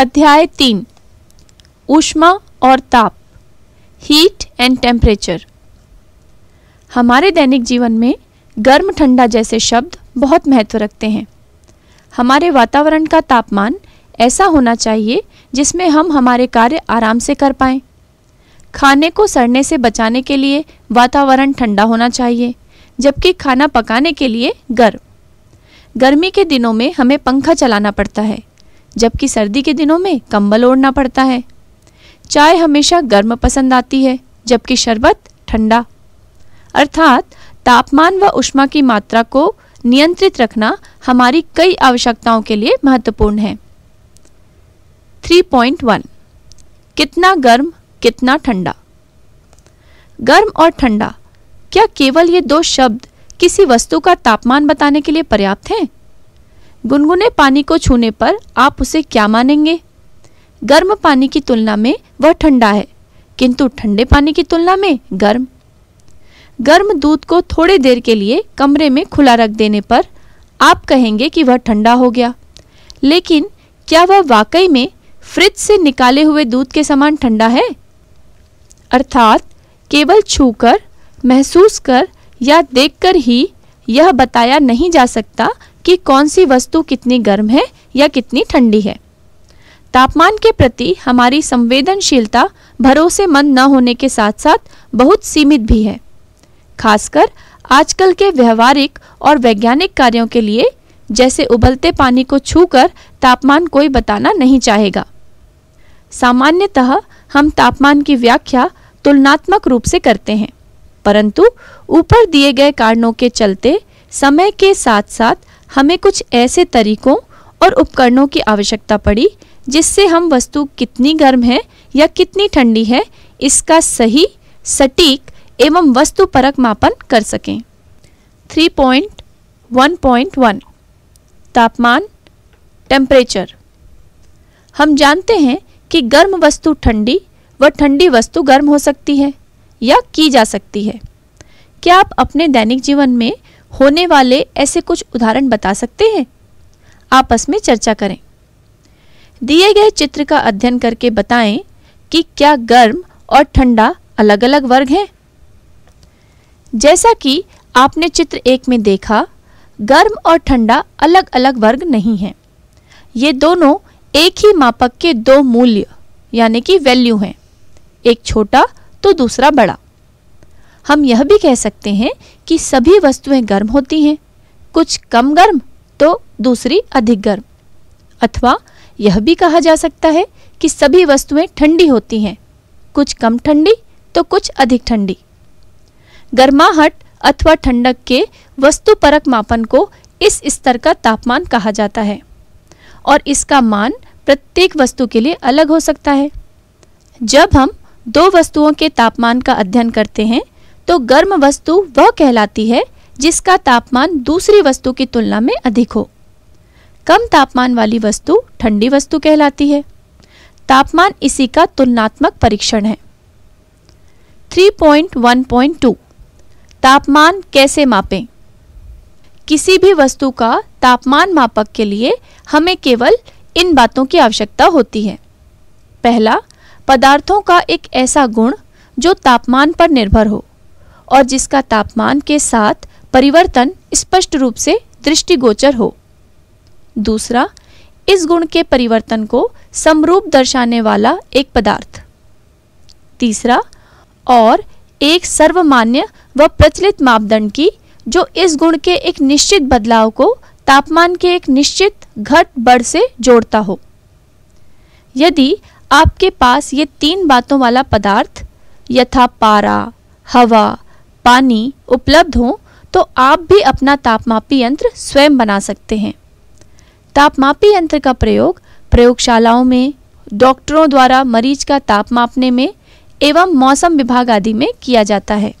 अध्याय तीन ऊष्मा और ताप हीट एंड टेम्परेचर हमारे दैनिक जीवन में गर्म ठंडा जैसे शब्द बहुत महत्व रखते हैं। हमारे वातावरण का तापमान ऐसा होना चाहिए जिसमें हम हमारे कार्य आराम से कर पाएँ। खाने को सड़ने से बचाने के लिए वातावरण ठंडा होना चाहिए, जबकि खाना पकाने के लिए गर्म। गर्मी के दिनों में हमें पंखा चलाना पड़ता है जबकि सर्दी के दिनों में कंबल ओढ़ना पड़ता है। चाय हमेशा गर्म पसंद आती है, जबकि शरबत ठंडा। अर्थात, तापमान व उष्मा की मात्रा को नियंत्रित रखना हमारी कई आवश्यकताओं के लिए महत्वपूर्ण है। 3.1 कितना गर्म, कितना ठंडा। गर्म और ठंडा, क्या केवल ये दो शब्द किसी वस्तु का तापमान बताने के लिए पर्याप्त हैं? गुनगुने पानी को छूने पर आप उसे क्या मानेंगे? गर्म पानी की तुलना में वह ठंडा है, किंतु ठंडे पानी की तुलना में गर्म। गर्म दूध को थोड़ी देर के लिए कमरे में खुला रख देने पर आप कहेंगे कि वह ठंडा हो गया। लेकिन क्या वह वाकई में फ्रिज से निकाले हुए दूध के समान ठंडा है? अर्थात केवल छूकर, महसूस कर या देखकर ही यह बताया नहीं जा सकता कि कौन सी वस्तु कितनी गर्म है या कितनी ठंडी है। तापमान के प्रति हमारी संवेदनशीलता भरोसेमंद न होने के साथ साथ बहुत सीमित भी है। खासकर आजकल के व्यवहारिक और वैज्ञानिक कार्यों के लिए, जैसे उबलते पानी को छूकर तापमान कोई बताना नहीं चाहेगा। सामान्यतः हम तापमान की व्याख्या तुलनात्मक रूप से करते हैं, परंतु ऊपर दिए गए कारणों के चलते समय के साथ साथ हमें कुछ ऐसे तरीकों और उपकरणों की आवश्यकता पड़ी, जिससे हम वस्तु कितनी गर्म है या कितनी ठंडी है, इसका सही, सटीक एवं वस्तु परक मापन कर सकें। 3.1.1 तापमान टेम्परेचर हम जानते हैं कि गर्म वस्तु ठंडी व ठंडी वस्तु गर्म हो सकती है या की जा सकती है। क्या आप अपने दैनिक जीवन में होने वाले ऐसे कुछ उदाहरण बता सकते हैं? आपस में चर्चा करें। दिए गए चित्र का अध्ययन करके बताएँ कि क्या गर्म और ठंडा अलग अलग वर्ग हैं। जैसा कि आपने चित्र एक में देखा, गर्म और ठंडा अलग अलग वर्ग नहीं हैं। ये दोनों एक ही मापक के दो मूल्य, यानी कि वैल्यू हैं। एक छोटा तो दूसरा बड़ा। हम यह भी कह सकते हैं कि सभी वस्तुएँ गर्म होती हैं। कुछ कम गर्म तो दूसरी अधिक गर्म। अथवा यह भी कहा जा सकता है कि सभी वस्तुएँ ठंडी होती हैं। कुछ कम ठंडी तो कुछ अधिक ठंडी। गर्माहट अथवा ठंडक के वस्तु परक मापन को इस स्तर का तापमान कहा जाता है। और इसका मान प्रत्येक वस्तु के लिए अलग हो सकता है। जब हम दो वस्तुओं के तापमान का अध्ययन करते हैं तो गर्म वस्तु वह कहलाती है जिसका तापमान दूसरी वस्तु की तुलना में अधिक हो। कम तापमान वाली वस्तु ठंडी वस्तु कहलाती है। तापमान इसी का तुलनात्मक परीक्षण है। 3.1.2 तापमान कैसे मापें? किसी भी वस्तु का तापमान मापक के लिए हमें केवल इन बातों की आवश्यकता होती है। पहला, पदार्थों का एक ऐसा गुण जो तापमान पर निर्भर हो। और जिसका तापमान के साथ परिवर्तन स्पष्ट रूप से दृष्टिगोचर हो। दूसरा, इस गुण के परिवर्तन को समरूप दर्शाने वाला एक पदार्थ। तीसरा, और एक सर्वमान्य व प्रचलित मापदंड की, जो इस गुण के एक निश्चित बदलाव को तापमान के एक निश्चित घट बढ़ से जोड़ता हो। यदि आपके पास ये तीन बातों वाला पदार्थ, यथा पारा, हवा पानी उपलब्ध हो तो आप भी अपना तापमापी यंत्र स्वयं बना सकते हैं। तापमापी यंत्र का प्रयोग प्रयोगशालाओं में, डॉक्टरों द्वारा मरीज़ का ताप मापने में एवं मौसम विभाग आदि में किया जाता है।